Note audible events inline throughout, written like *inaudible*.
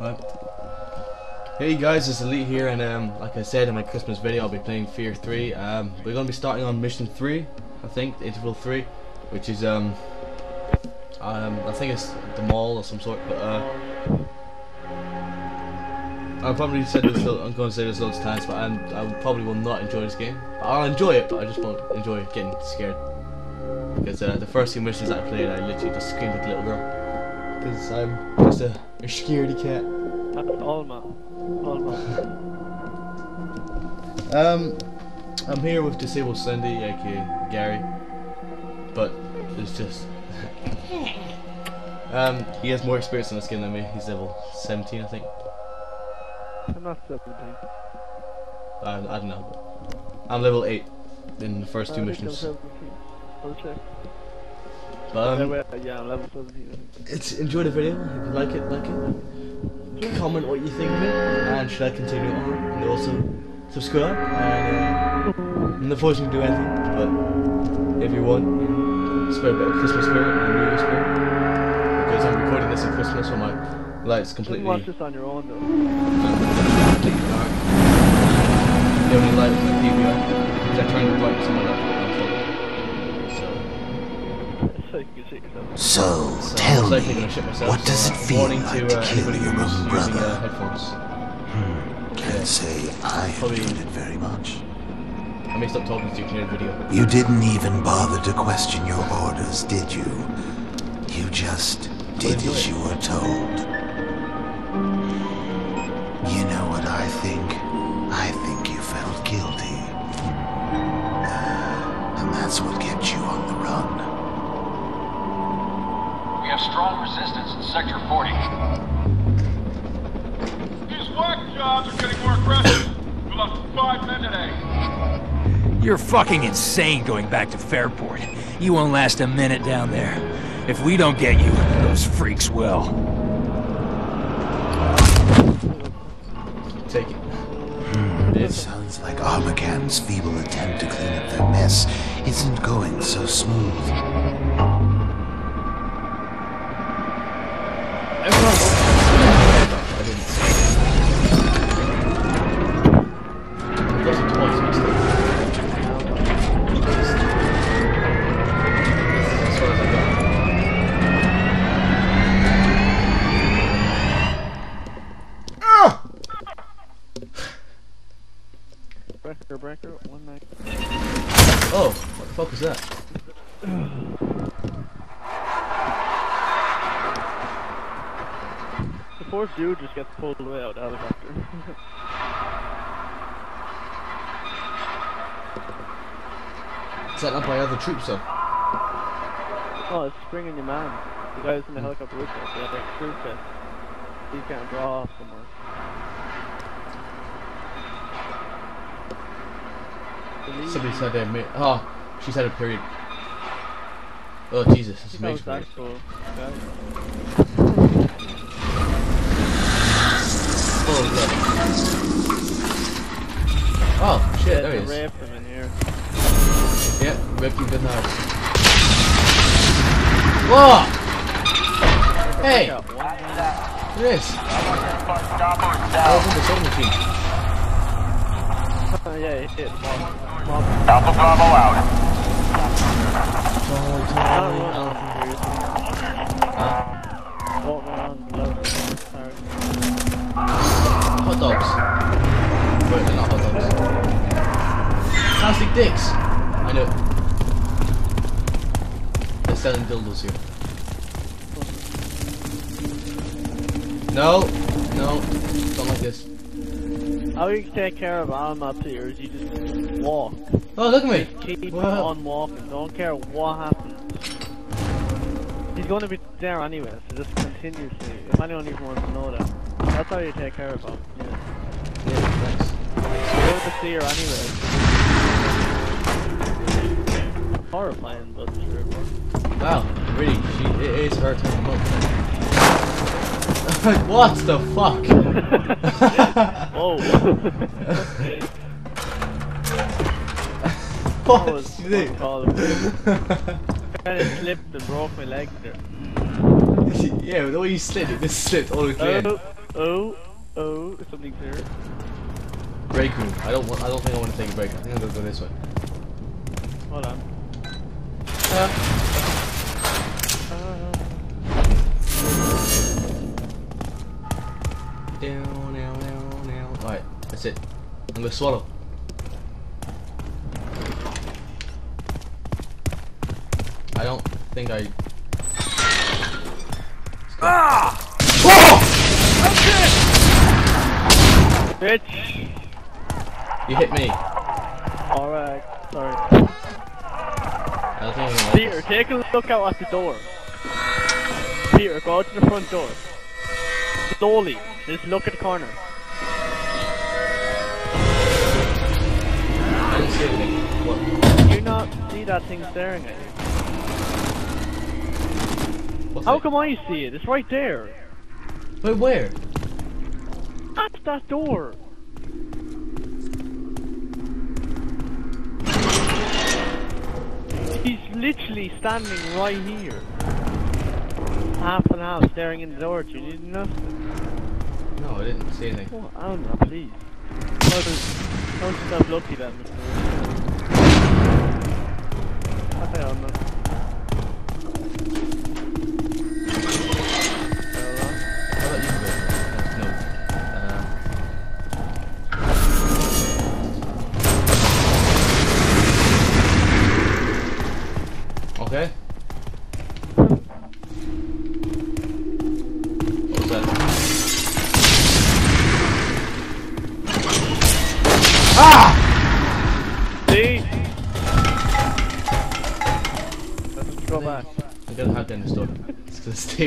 Right. Hey guys, it's Elite here, and um, like I said in my Christmas video, I'll be playing Fear 3. Um, we're going to be starting on Mission 3, I think, Interval 3, which is, um, um, I think it's the mall or some sort, but, uh, I probably said this, I'm going to say this loads of times, but I'm, I probably will not enjoy this game. I'll enjoy it, but I just won't enjoy getting scared. Because uh, the first two missions I played, I literally just screamed like a little girl. Because I'm just a, a scaredy cat. Alma. Alma. Um, I'm here with Disabled Cindy, aka Gary, but it's just. *laughs* um, he has more experience on the skin than me. He's level 17, I think. I'm not 17. I, I don't know. I'm level 8 in the first two I'm missions. 17. But um, yeah, I'm level 17. it's enjoy the video. If you like it, like it. Comment what you think of it, and should I continue on? And also subscribe. And uh, I'm not forcing you to do anything, but if you want, you know, spread a bit of Christmas spirit and New Year spirit. Because I'm recording this at Christmas, so my lights You completely. can watch this on your own though. dark. The only light is my DVR, which I turned the brightness on my laptop. So. so you can shake yourself. So, So tell me, likely gonna shit myself, what does so, it feel like to, to uh, kill your own uh, brother? headphones. Can't say I Probably- enjoyed it very much. I may stop talking so you the video. You didn't even bother to question your orders, did you? You just did as you were told. Jobs are getting more aggressive. We lost five men today. You're fucking insane going back to Fairport. You won't last a minute down there. If we don't get you, those freaks will. Take it. Hmm. It It is. sounds like Armacham's feeble attempt to clean up their mess isn't going so smooth. Everyone. I didn't. It does it twice, mixed up. As far as I got. Ah! Breaker, breaker, one night. Oh, what the fuck was that? The fourth dude just gets pulled away out of the helicopter. up by other troops though? oh, it's springing your man. The guy who's in the hmm. helicopter with us, have like crew test. He can't draw off somewhere. Somebody said they made. Oh, ah, she said a period. Oh Jesus, this He is knows major. that cool. Oh, God. Oh shit, there he is. raped him in here. Yeah, ripped you good night. Whoa! Hey, Got one guy. look this. Oh, look at the soul machine. Oh, yeah, he hit the bomb. Bomb. Alpha Bravo out. I don't know anything here. Walking around, love. Hot dogs. Dicks. I know. They're selling dildos here. No, no, don't like this. How you take care of Alma up here is you just walk. Oh, look at me. Keep Wow. on walking. Don't care what happens. He's going to be there anyway, so just continuously. If anyone even wants to know that. That's how you take care of him. Yeah. Yeah, thanks. You're going to see her anyway. Horrifying, but true. Wow, really, she, it is her time of month. what the fuck? *laughs* Oh! *laughs* what? That was what call it. Kind of slipped and broke my leg there. yeah, the way you slid it, this slipped all the way the. Oh, oh, oh, something's here. Break room. I don't want. I don't think I want to take a break. I think I'm gonna go this way. Hold on. Down, down, down, down. Alright, that's it. I'm gonna swallow. I don't think I. Bitch! You hit me. Alright, sorry. I don't think I'm gonna like Peter, take a look out at the door. Peter, go out to the front door. Slowly, just look at the corner. I didn't see anything. Do you not see that thing staring at you? What's How it? come I see it? It's right there. Wait, where? At that door. He's literally standing right here. Half an hour staring in the door at you. You didn't nothing. No, I didn't see anything. Oh, Alma, please. Count count yourself lucky then, Mr. Happy Alma. How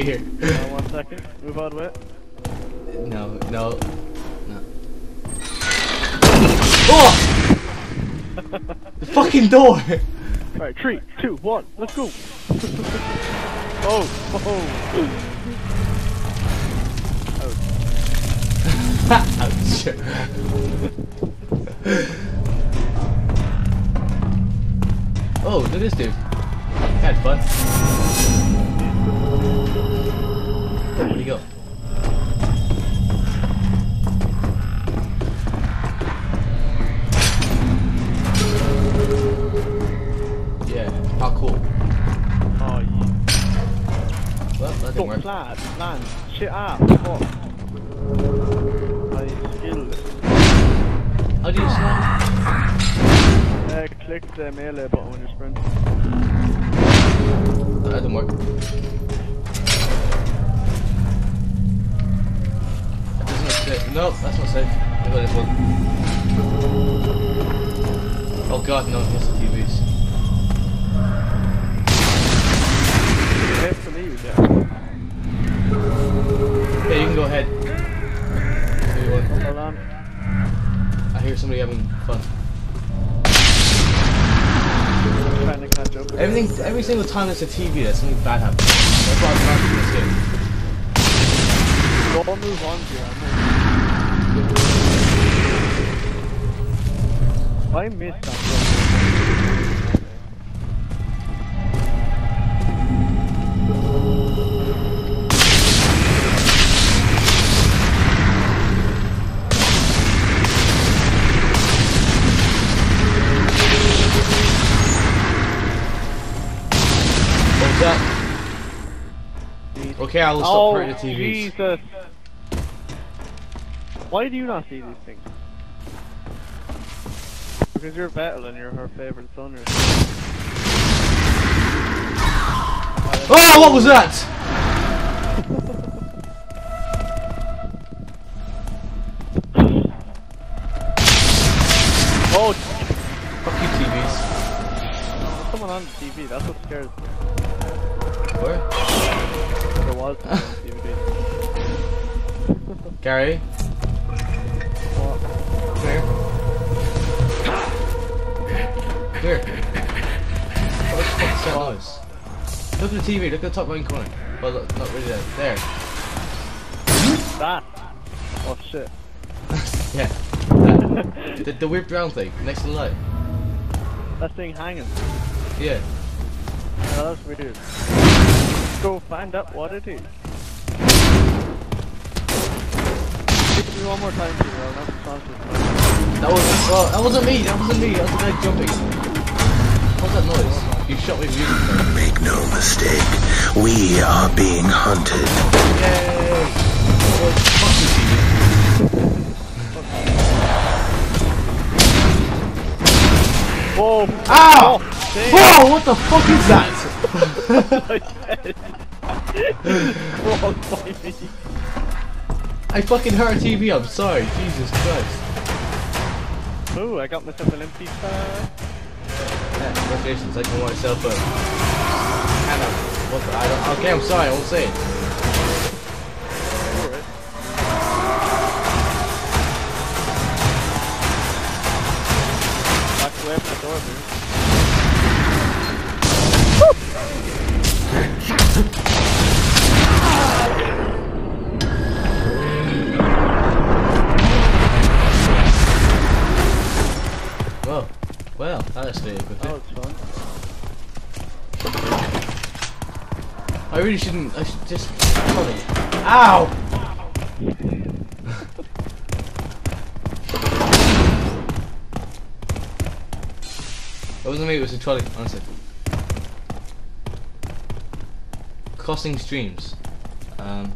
here. Uh, one second. Move out of it. No, no, no. Oh! the fucking door! Alright, three, two, one, let's go. *laughs* oh, oh. Ouch. *laughs* Ouch. oh, look at this dude. Had fun. Where'd he go? Yeah, how cool. Oh, yeah. Well, that didn't work. land, shit up, fuck. I skilled. How do you slam? Uh, click the melee button when you sprint. That didn't work. No, that's not safe. I got this one. Oh god, no, it's the TVs. Wait for me, you there. Yeah, you can go ahead. If you want. Hold on. I hear somebody having fun. trying to catch up. with Everything, every single time there's a TV, there's something bad happens. That's why I'm not doing this game. Go move on to I missed that. bro. What was that? Okay, I will stop Oh, hurting the TVs. Jesus. Why do you not see these things? Because you're Fettel and you're her favourite son. Oh, ah, what was that? top right corner. Well, not really there. There. That. Oh shit. *laughs* yeah. *laughs* the, the, weird brown thing next to the light. That thing hanging. Yeah. Oh, that's weird. Let's go find out what it is. Hit me one more time, dude. Well, that's that wasn't. Well, that wasn't me. That wasn't me. That was a jumping. What's that noise? You shot me with music. though. Make no mistake, we are being hunted. Yay! Well, fuck you, TV. Whoa! Ow! Oh. Whoa! What the fuck is that? Wrong by me. I fucking hurt a TV. I'm sorry. Jesus Christ. Ooh, I got myself an MP5. Yeah, I can myself up. Kind of, what the, I don't, okay, I'm sorry. I won't say it. Well, well, that escalated quickly. That was fun. I really shouldn't. I should just. Funny. Ow! *laughs* That wasn't me, it was a trolley, honestly. Crossing streams. Um.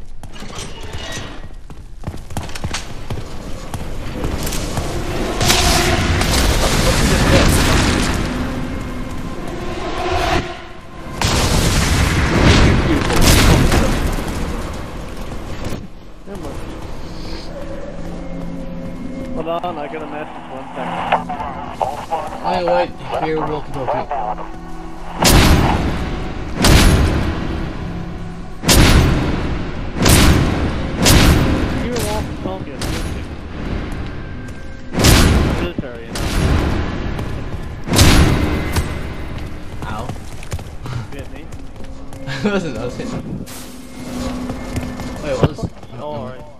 Get me. I wasn't, I was hitting. Wait, what was. Oh, alright.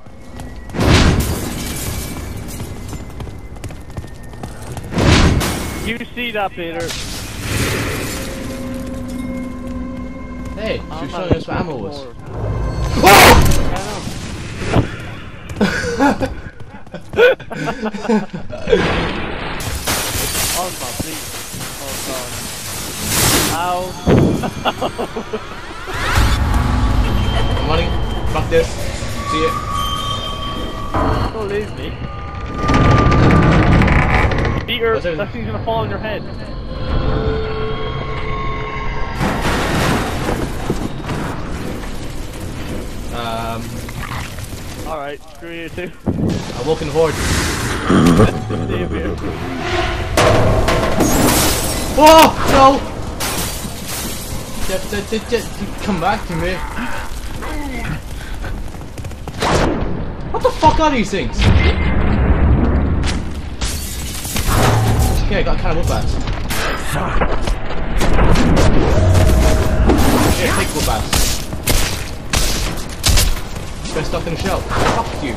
You see that, Peter? Hey, she was showing us what ammo was. more. Whoa! I know. Oh, my, please. Oh, God. Ow. I'm running. Fuck this. See it. Don't leave me. Everything? that thing's gonna fall on your head. Um, Alright, screw you too. I walk in the horde. *laughs* Whoa! No! Just, just, just, just, come back to me. What the fuck are these things? Okay, I got a kind of ass. Yeah, take ass. Get stuck in a shell. Fuck you.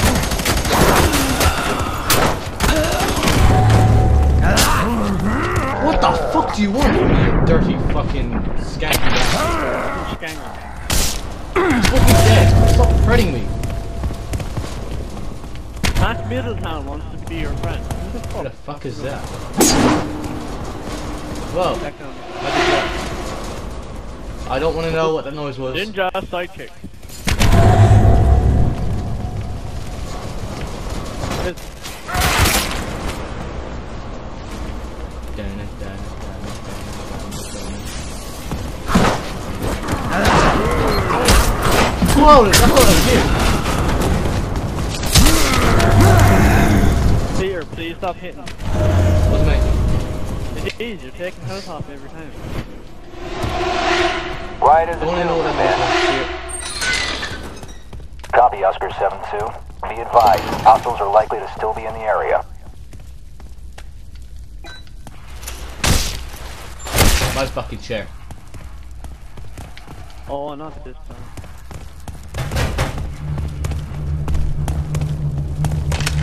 What the fuck do you want from me, you dirty fucking skanky bastard? He's fucking dead. Stop threatening me. Matt Middletown wants to be your friend. What the fuck? is that? Back. I don't want to know what that noise was. Ninja sidekick. Whoa, that's not a kid. Peter, please stop hitting. Wasn't me. Jeez, you're taking health off every time. Right as I want to know what that noise was. Copy, Oscar 7-2. Be advised, hostiles are likely to still be in the area. Shit. My fucking chair. Oh, not this time.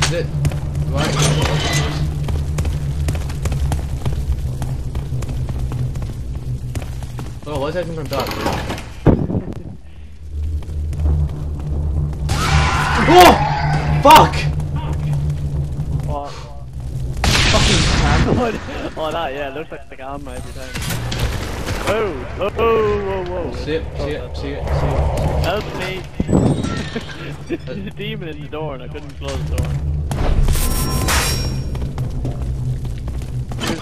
Is it? What? Oh, was that from dog? *laughs* oh! Fuck! Fucking hammered. *laughs* oh, that, yeah, looks like the camera every time. Oh! Oh, oh, oh! See it, see it, see it, see it. Help me! *laughs* There's a demon in the door and I couldn't close the door.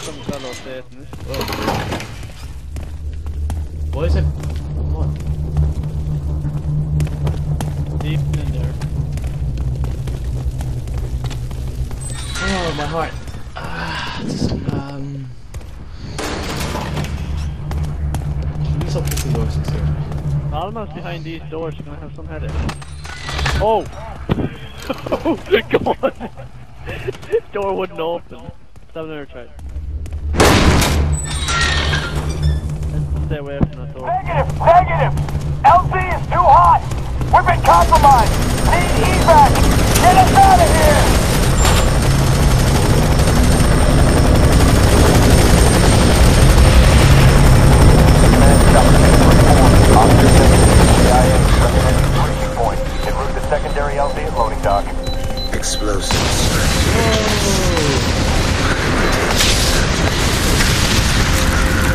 Fellow Satanist. Oh. Why is it? What? Demon in there. Oh, my heart. Ah, just, um. Stop pushing doors? Alma's behind these doors, gonna have some headache. Oh! *laughs* Come on! *laughs* Door wouldn't open. Let's have another stay away from that door. Negative! Negative! LZ is too hot! We've been compromised! Need evac! Get us out of here! Secondary LZ at loading dock. Explosives.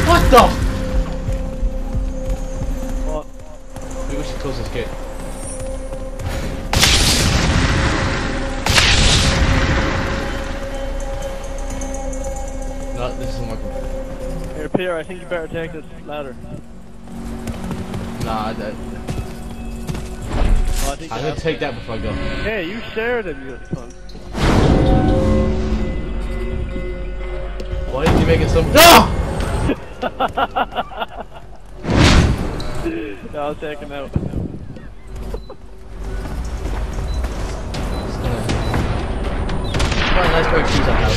What the? Maybe we should close this gate. No, this isn't working. Here, Peter, I think you better take this ladder. Nah, that, Oh, I think I'm gonna take that before I go. Hey, you shared it, you cunt. Why did you make it so? No! *laughs* No, I'll take him out. Pair of shoes I have.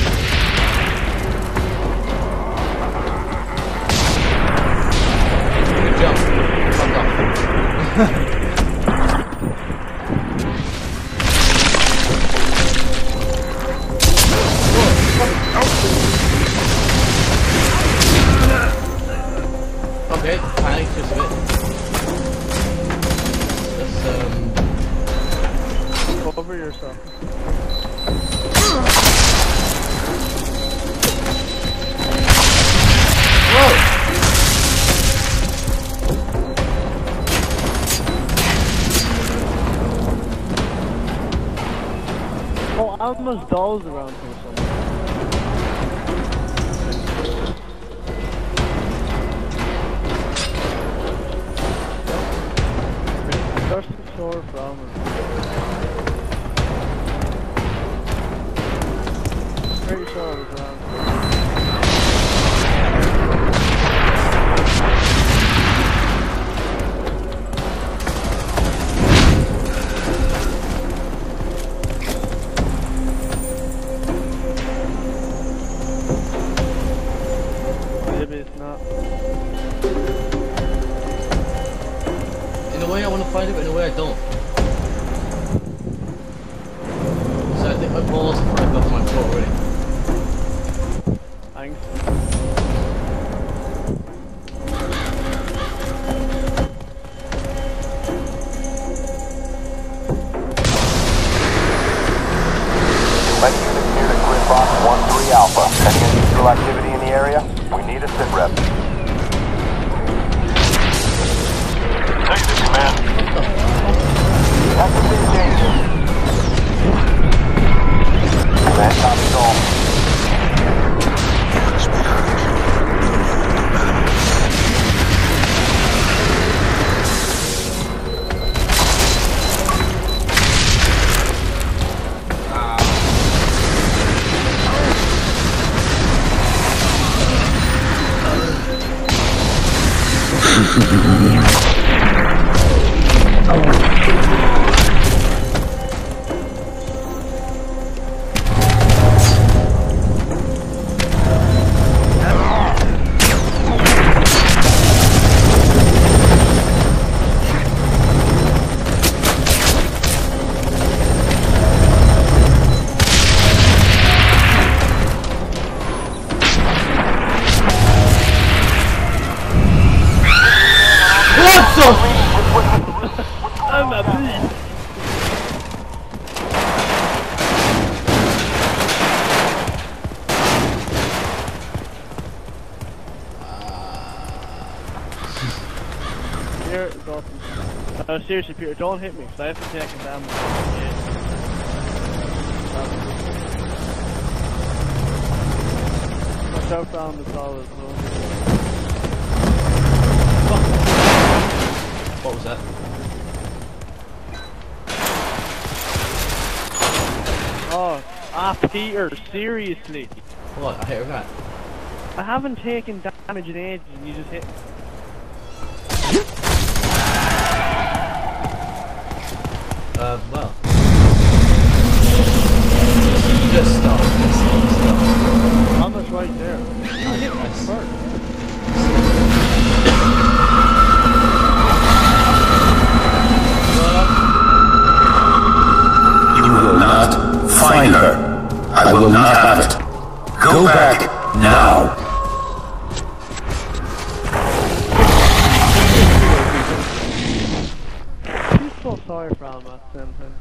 Good jump. Fuck off. *laughs* Alma's dolls What seriously, Peter, don't hit me, because I have to take a damage. Watch out down the solid zone. What was that? Oh, ah, Peter, seriously. What? I hit back. I haven't taken damage in ages, and you just hit me. Uh, well. Just stop. Just stop. I'm just right there. You hit Nice. first. You will not find her. I will not have it. Go back now. Sorry for all my same thing.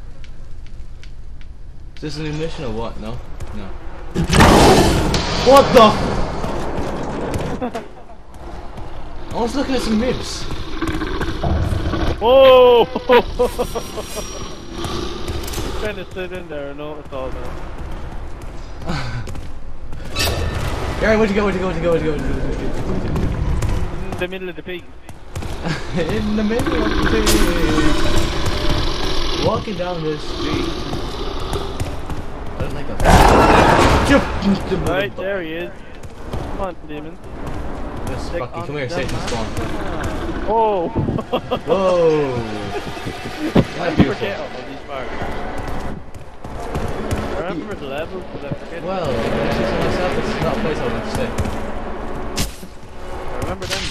Is this a new mission or what? No? No. What the? *laughs* I was looking at some mibs. Whoa! trying to sit in there and notice all that. *laughs* Gary, where'd you go? Where'd you go? Where'd you go? Where'd you go? Where'd you go? Where'd you go? In the middle of the pig. *laughs* In the middle of the day. Walking down the street. I don't like that. Right, there he is. Come on, demon. Yes, Stick come here, them, Satan's man. spawn. Oh! Whoa! I *laughs* That's beautiful. forget all these parts. I remember the levels, but I forget. Well, actually, for myself, it's not a place I want to stay. I remember them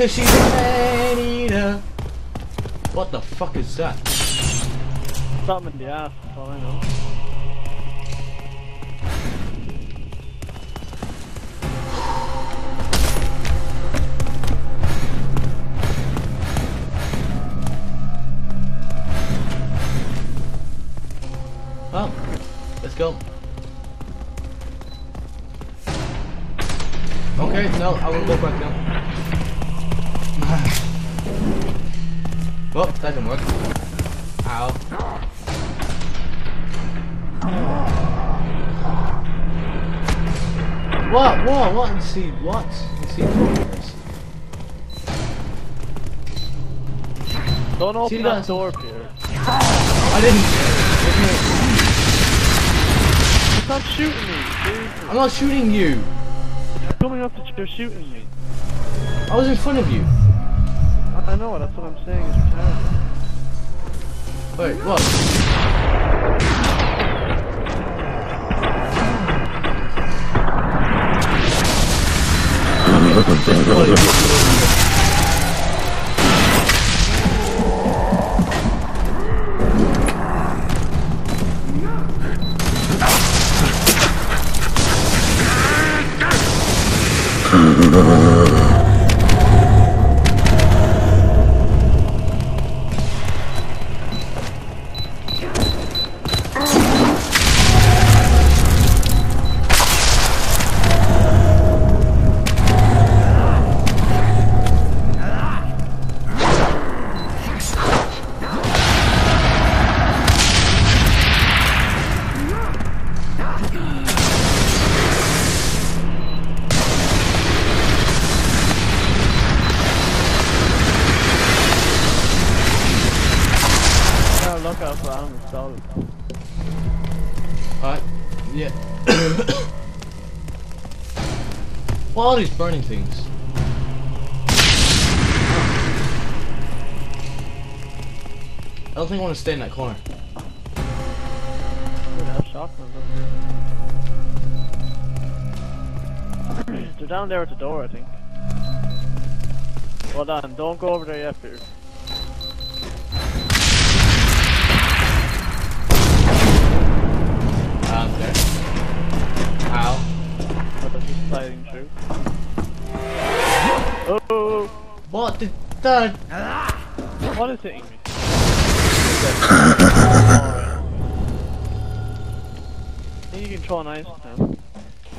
Cause she's man eater. What the fuck is that? Something in the ass, all I know. Well, let's go. Okay, no, I will go back now. See what? You see progress. Don't open See that that? door, Peter. I didn't. Stop shooting me. I'm not shooting you. You're coming up that you're shooting me. I was in front of you. I, I know, that's what I'm saying is retarded. Wait, what? Now for. Alright, uh, yeah. what are these burning things? I don't think I want to stay in that corner. Dude, I have shotguns up here. They're down there at the door, I think. Hold on, don't go over there yet, Peter. Ow. Oh, they're just sliding through. Oh! What did that? Ah! What is hitting me? *laughs* You can throw an ice now.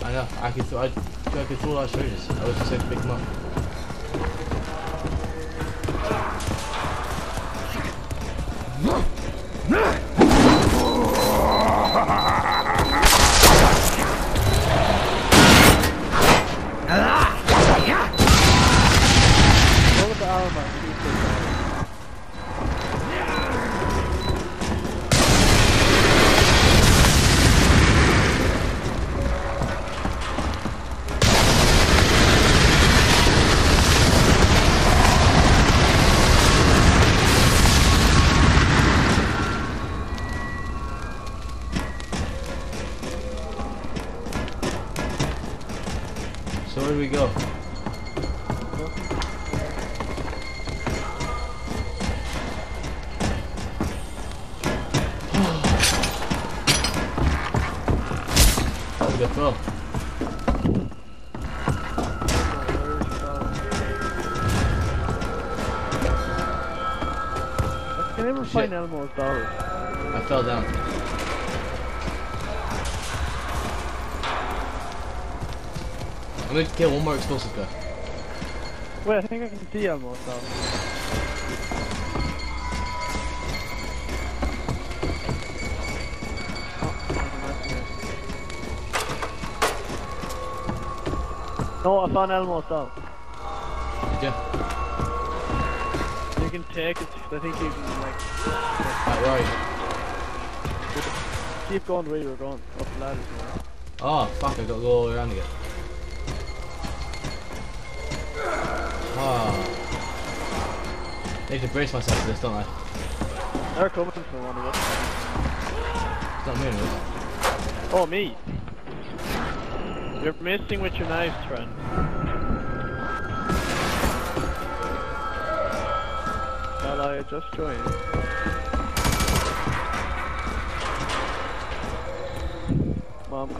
I know. I could. I, I could throw large treasures. I was just saying to pick them up. Never find dollars. I fell down. I'm gonna get one more explosive guy. Wait, I think I can see Alma's dollars. No, I found Alma's doll. Yeah. You can take it. I think you can like Right, keep going where you were going up the ladders. Oh, ah, fuck, I gotta go all around again. I need to brace myself for this, don't I? They're coming from one of us. It's not me, anyway. Oh, me. You're missing with your knives, friend. I just joined. Mom. I'm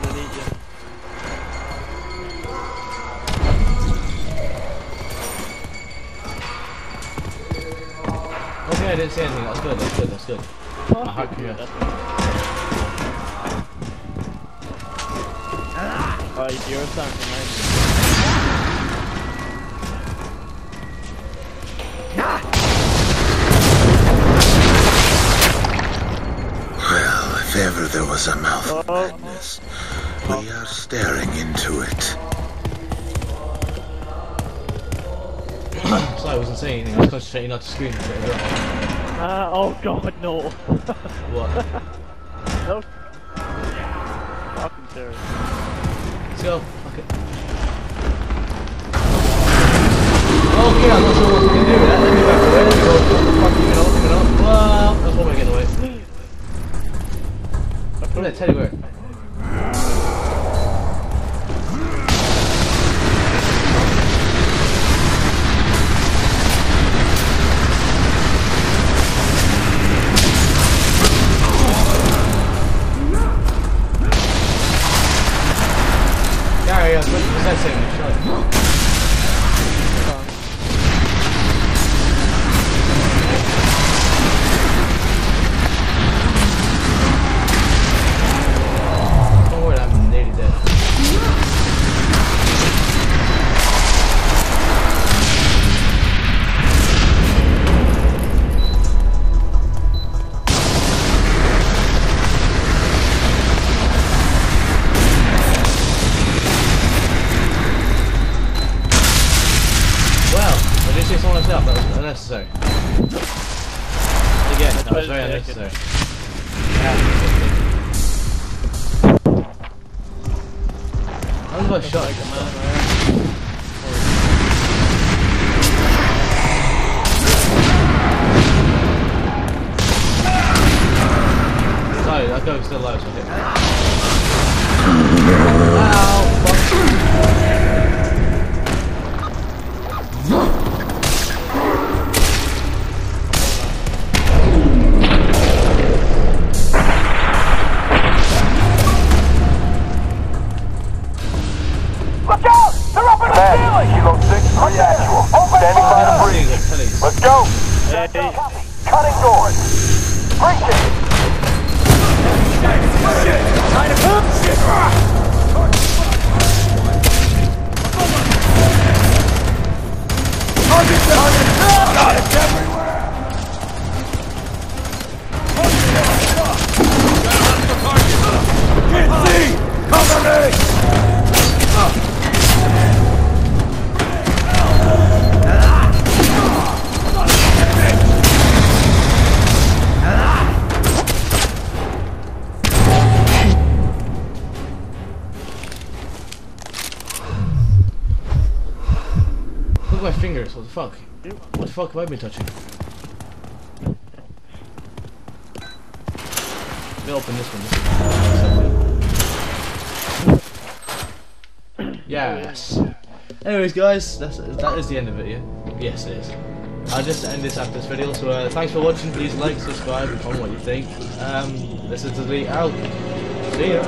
gonna need you. Okay, I didn't say anything. That's good, that's good, that's good. My heart curiosity. Alright, you're something nice. Well, if ever there was a mouth of Oh. madness, we are staring into it. *coughs* Sorry, I wasn't saying anything. I was concentrating not to scream. but it was Ah, oh god, no. What? *laughs* go. Fuck it. Okay, I'm not sure what we can do. Let me back away. Let me go. Fuck, you know, you know. Well, that's one way to get away. That teddy bear. Well, I did say someone else out, that was unnecessary. Again, that was very unnecessary. Yeah. I was about to shot like a man. Sorry, that guy's still alive, so hit *laughs* fuck have I been touching? Let me open this one. This one. Yes. Anyways, guys, that's that is Elite end of it. Yeah. Yes, it is. I'll just end this after this video. So uh, thanks for watching. Please like, subscribe, and comment what you think. Um, this is the out. See ya.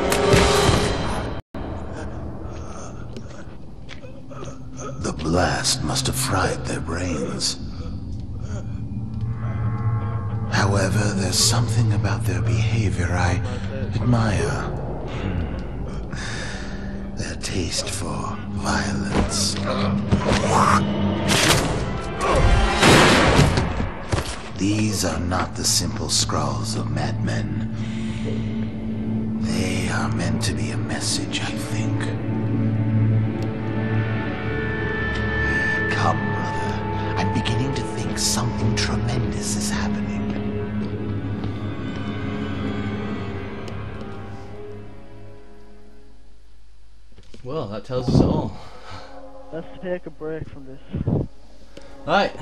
The blast must have fried their brains. However, there's something about their behavior I admire. Hmm. Their taste for violence. These are not the simple scrawls of madmen. They are meant to be a message, I think. That tells us all. let's take a break from this. Right.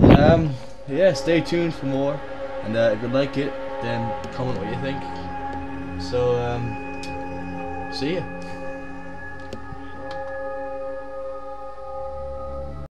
Um, yeah, stay tuned for more. And uh, if you like it, then comment what you think. So, um, see ya.